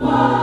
Whoa.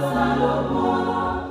Salomona,